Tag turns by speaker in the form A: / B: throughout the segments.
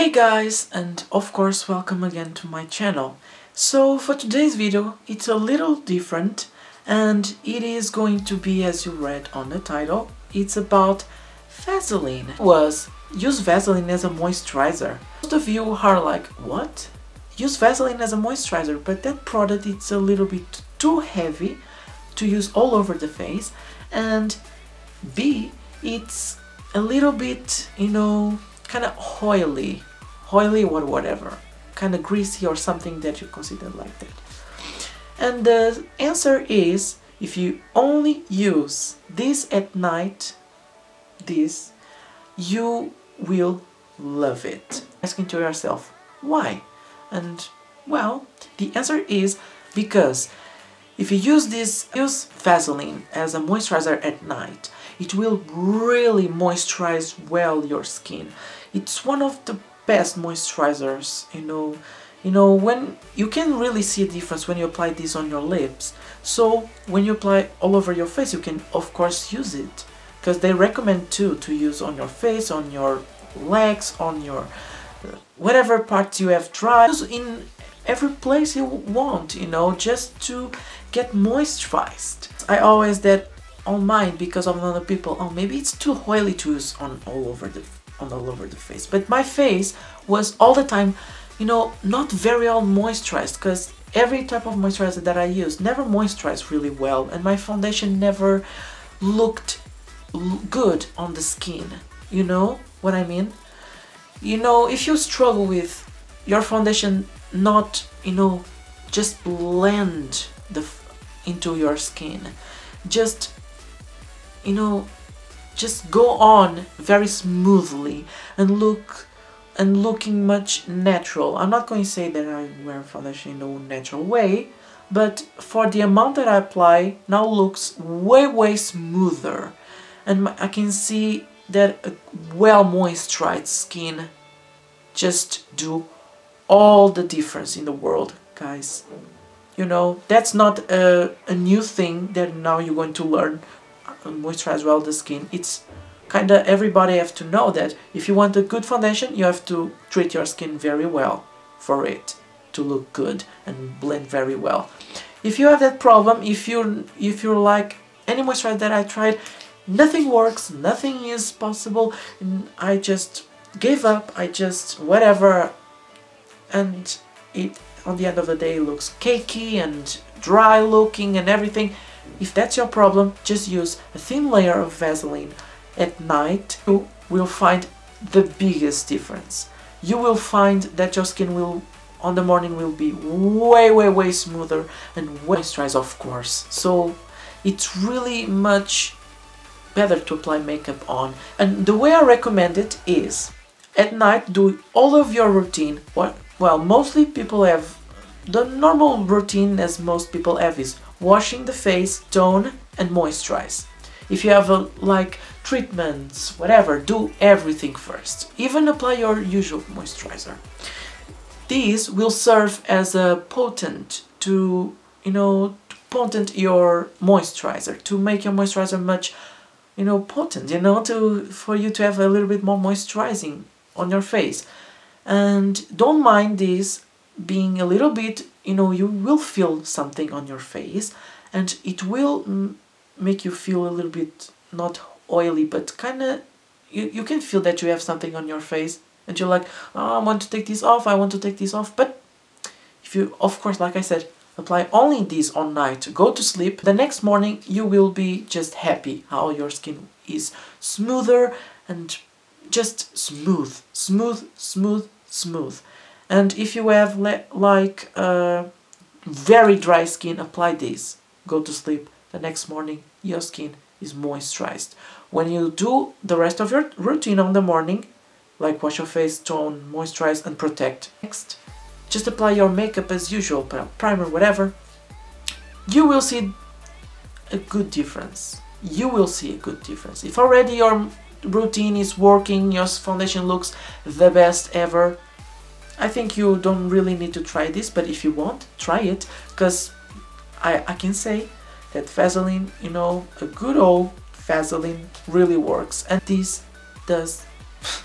A: Hey guys and of course welcome again to my channel. So for today's video it's a little different and it is going to be as you read on the title it's about Vaseline. Was use Vaseline as a moisturizer. Most of you are like what? Use Vaseline as a moisturizer but that product it's a little bit too heavy to use all over the face and B it's a little bit you know kind of oily, oily or whatever, kind of greasy or something that you consider like that. And the answer is if you only use this at night, this, you will love it. Asking to yourself, why? And well, the answer is because if you use this, use Vaseline as a moisturizer at night, it will really moisturize well your skin. It's one of the best moisturizers, you know. You know, when you can really see a difference when you apply this on your lips. So when you apply all over your face, you can of course use it. Because they recommend too to use on your face, on your legs, on your whatever parts you have. Use in every place you want, you know, just to get moisturized. I always that on mine because of other people. Oh, maybe it's too oily to use on all over the on all over the face. But my face was all the time, you know, not very well moisturized because every type of moisturizer that I use never moisturized really well, and my foundation never looked good on the skin. You know what I mean? You know, if you struggle with your foundation not, you know, just blend the into your skin, just you know, just go on very smoothly and look and looking much natural. I'm not going to say that I wear foundation in a natural way, but for the amount that I apply, now looks way, way smoother. And I can see that a well moisturized skin just do all the difference in the world, guys. You know, that's not a, a new thing that now you're going to learn moisturize well the skin. It's kind of everybody have to know that if you want a good foundation, you have to treat your skin very well for it to look good and blend very well. If you have that problem, if you're if you're like any moisturizer that I tried, nothing works, nothing is possible, I just gave up, I just whatever, and it on the end of the day looks cakey and dry looking and everything if that's your problem, just use a thin layer of Vaseline at night. You will find the biggest difference. You will find that your skin will on the morning will be way way way smoother and way moisturized of course. So it's really much better to apply makeup on. And the way I recommend it is at night do all of your routine. Well, mostly people have the normal routine as most people have is washing the face, tone and moisturize. If you have a, like treatments, whatever, do everything first. Even apply your usual moisturizer. These will serve as a potent to, you know, potent your moisturizer, to make your moisturizer much, you know, potent, you know, to for you to have a little bit more moisturizing on your face. And don't mind this being a little bit you know you will feel something on your face and it will make you feel a little bit not oily but kind of you, you can feel that you have something on your face and you're like oh, I want to take this off I want to take this off. But if you of course like I said apply only this on night go to sleep the next morning you will be just happy how your skin is smoother and just smooth smooth smooth smooth and if you have like uh, very dry skin, apply this. Go to sleep. The next morning, your skin is moisturized. When you do the rest of your routine on the morning, like wash your face, tone, moisturize, and protect. Next, just apply your makeup as usual, primer, whatever. You will see a good difference. You will see a good difference. If already your routine is working, your foundation looks the best ever, I think you don't really need to try this, but if you want, try it, because I, I can say that Vaseline, you know, a good old Vaseline really works, and this does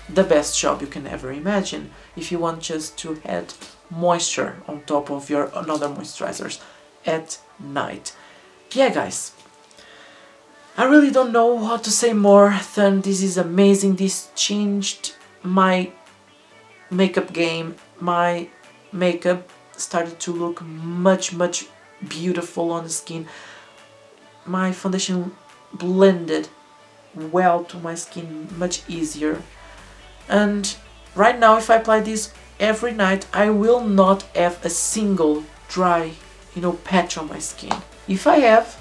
A: the best job you can ever imagine if you want just to add moisture on top of your another moisturizers at night. Yeah guys, I really don't know how to say more than this is amazing. This changed my makeup game. My makeup started to look much much beautiful on the skin. My foundation blended well to my skin much easier. And right now if I apply this every night I will not have a single dry you know patch on my skin. If I have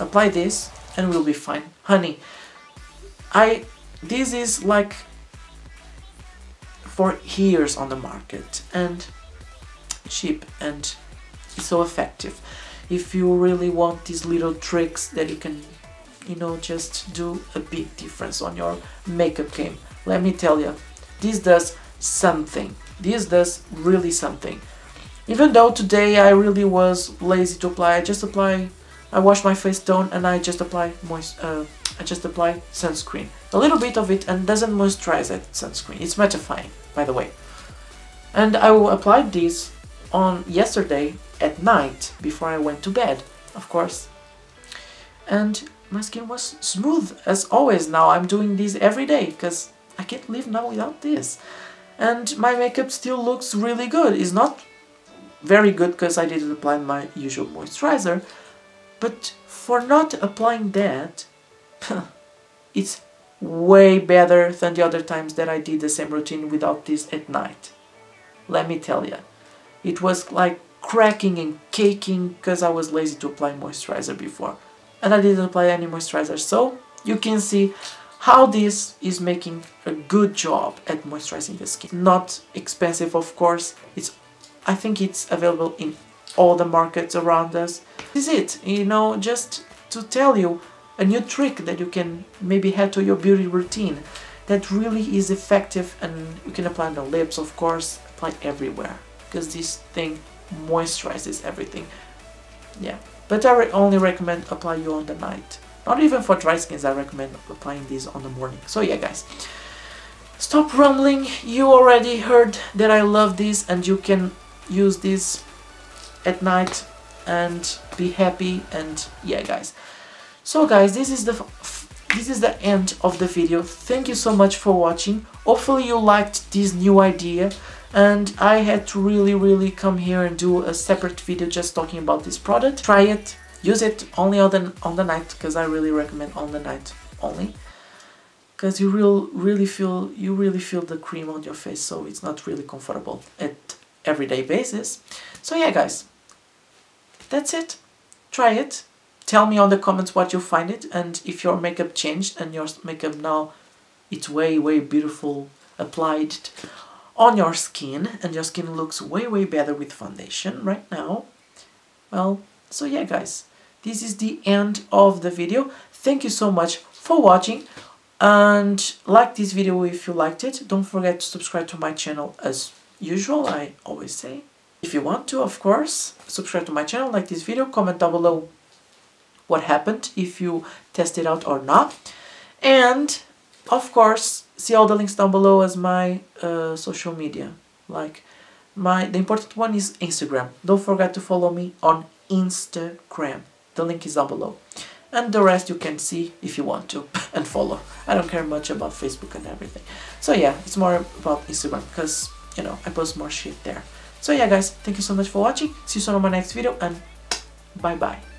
A: apply this and we'll be fine. Honey I this is like for years on the market and cheap and so effective. If you really want these little tricks that you can you know just do a big difference on your makeup game let me tell you this does something. This does really something. Even though today I really was lazy to apply I just apply I wash my face down and I just apply moist uh, I just apply sunscreen. A little bit of it and doesn't moisturize that sunscreen. It's mattifying by the way. And I applied this on yesterday at night before I went to bed of course. And my skin was smooth as always. Now I'm doing this every day because I can't live now without this. And my makeup still looks really good. It's not very good because I didn't apply my usual moisturizer but for not applying that it's way better than the other times that I did the same routine without this at night. Let me tell you it was like cracking and caking because I was lazy to apply moisturizer before. And I didn't apply any moisturizer so you can see how this is making a good job at moisturizing the skin. Not expensive of course. It's I think it's available in all the markets around us this is it you know just to tell you a new trick that you can maybe add to your beauty routine that really is effective and you can apply on the lips of course apply everywhere because this thing moisturizes everything yeah but I only recommend apply you on the night. Not even for dry skins, I recommend applying these on the morning. So yeah, guys. Stop rumbling. You already heard that I love this and you can use this at night and be happy and yeah, guys. So guys, this is the this is the end of the video. Thank you so much for watching. Hopefully you liked this new idea and I had to really really come here and do a separate video just talking about this product. Try it, use it only on the, on the night because I really recommend on the night only because you real really feel you really feel the cream on your face so it's not really comfortable at everyday basis. So yeah guys, that's it. Try it. Tell me on the comments what you find it and if your makeup changed and your makeup now it's way way beautiful applied on your skin and your skin looks way way better with foundation right now well so yeah guys this is the end of the video thank you so much for watching and like this video if you liked it don't forget to subscribe to my channel as usual I always say if you want to of course subscribe to my channel like this video comment down below what happened if you test it out or not. And of course see all the links down below as my uh, social media. Like my the important one is Instagram. Don't forget to follow me on Instagram. The link is down below. And the rest you can see if you want to and follow. I don't care much about Facebook and everything. So yeah it's more about Instagram because you know I post more shit there so yeah guys thank you so much for watching. See you soon on my next video and bye bye